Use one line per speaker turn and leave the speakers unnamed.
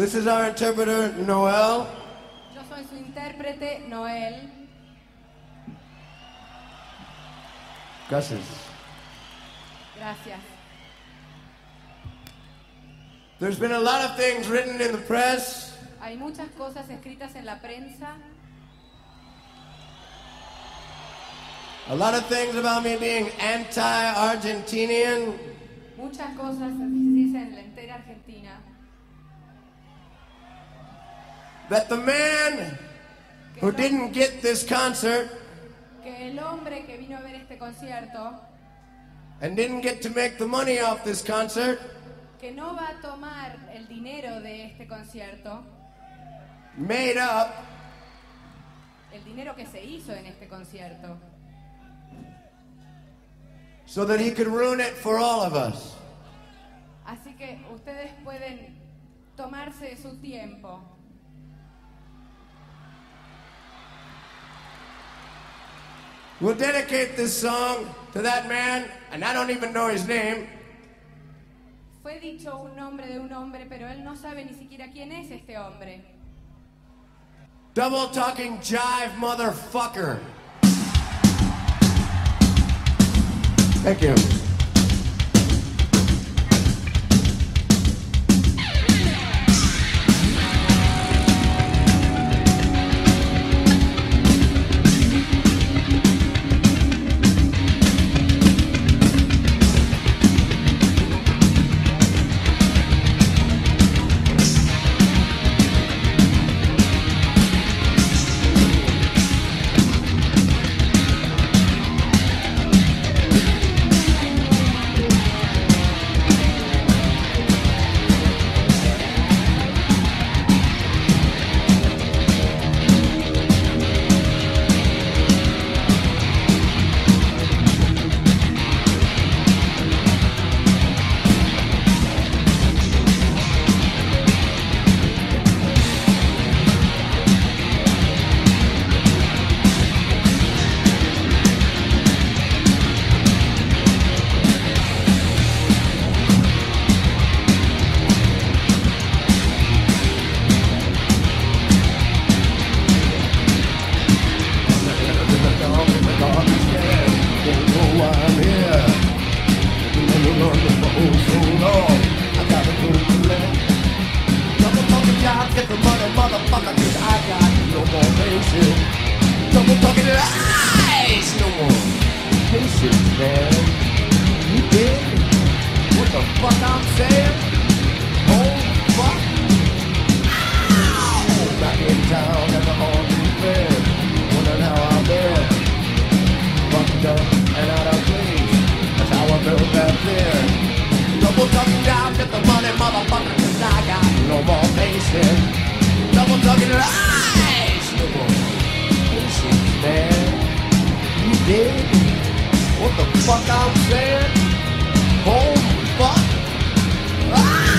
This is our interpreter, Noel.
Yo soy su intérprete, Noel.
Gracias.
Gracias.
There's been a lot of things written in the press
Hay muchas cosas escritas en la prensa,
A lot of things about me being anti-Argentinian.
muchas cosas se dicen en la entera Argentina.
That the man who didn't get this concert
Que el hombre que vino a ver este concierto,
and didn't get to make the money off this concert
que no va a tomar el dinero de este concierto,
made up
el dinero que se hizo en este concierto,
so that he could ruin it for all of us.
Así que ustedes pueden tomarse su tiempo.
We'll dedicate this song to that man, and I don't even know his name.
Fue dicho un nombre de un hombre, pero él no sabe ni siquiera quién es este hombre.
Double talking jive motherfucker. Thank you. Motherfucker, cause I got no more patience. Double talking lies, no more patience, man. You did what the fuck I'm saying? Oh, fuck.
Ah!